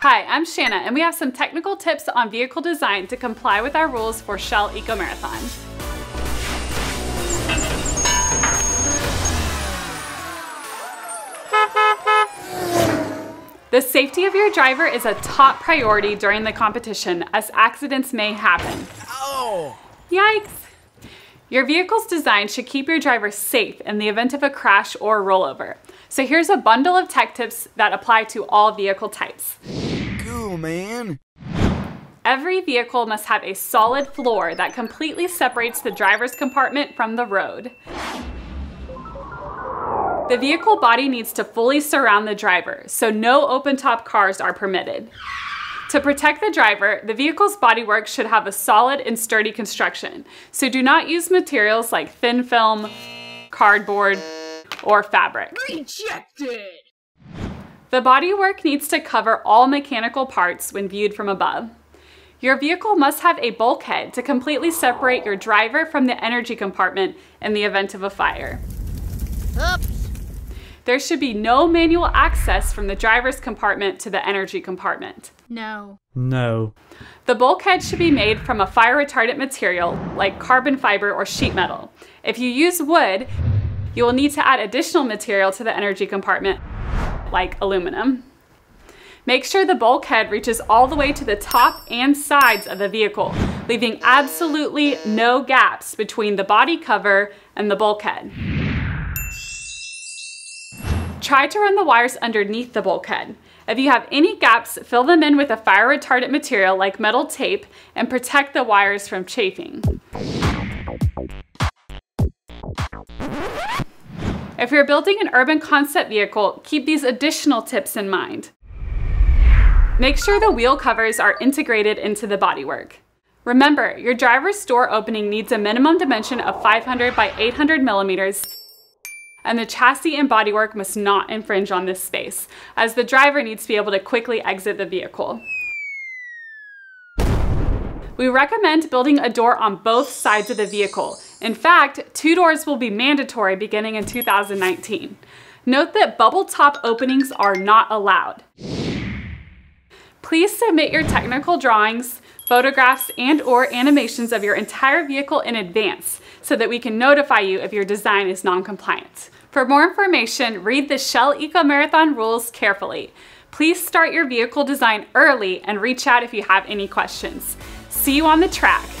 Hi, I'm Shanna, and we have some technical tips on vehicle design to comply with our rules for Shell Eco Marathon. The safety of your driver is a top priority during the competition as accidents may happen. Oh! Yikes! Your vehicle's design should keep your driver safe in the event of a crash or rollover. So here's a bundle of tech tips that apply to all vehicle types. Cool, man. Every vehicle must have a solid floor that completely separates the driver's compartment from the road. The vehicle body needs to fully surround the driver, so no open-top cars are permitted. To protect the driver, the vehicle's bodywork should have a solid and sturdy construction, so do not use materials like thin film, cardboard, or fabric. Rejected! The bodywork needs to cover all mechanical parts when viewed from above. Your vehicle must have a bulkhead to completely separate your driver from the energy compartment in the event of a fire. Oops! There should be no manual access from the driver's compartment to the energy compartment. No. No. The bulkhead should be made from a fire retardant material like carbon fiber or sheet metal. If you use wood, you will need to add additional material to the energy compartment like aluminum. Make sure the bulkhead reaches all the way to the top and sides of the vehicle, leaving absolutely no gaps between the body cover and the bulkhead. Try to run the wires underneath the bulkhead. If you have any gaps, fill them in with a fire retardant material like metal tape and protect the wires from chafing. If you're building an urban concept vehicle, keep these additional tips in mind. Make sure the wheel covers are integrated into the bodywork. Remember, your driver's door opening needs a minimum dimension of 500 by 800 millimeters and the chassis and bodywork must not infringe on this space, as the driver needs to be able to quickly exit the vehicle. We recommend building a door on both sides of the vehicle. In fact, two doors will be mandatory beginning in 2019. Note that bubble top openings are not allowed. Please submit your technical drawings, photographs, and or animations of your entire vehicle in advance so that we can notify you if your design is non-compliant. For more information, read the Shell Eco Marathon rules carefully. Please start your vehicle design early and reach out if you have any questions. See you on the track.